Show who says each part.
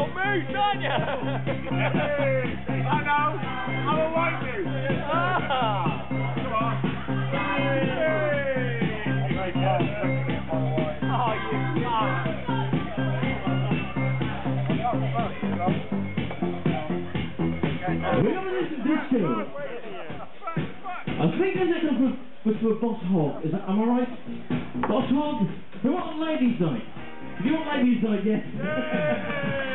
Speaker 1: Oh, aren't you?
Speaker 2: I know. I'm a white dude.
Speaker 1: Ah.
Speaker 2: Come on.
Speaker 1: Oh, you bastard.
Speaker 3: We're going to listen to this. I think there's a couple was for Boss Hog. Is that, am I right? Boss Hog? Who want ladies' night. You want ladies' night, yes.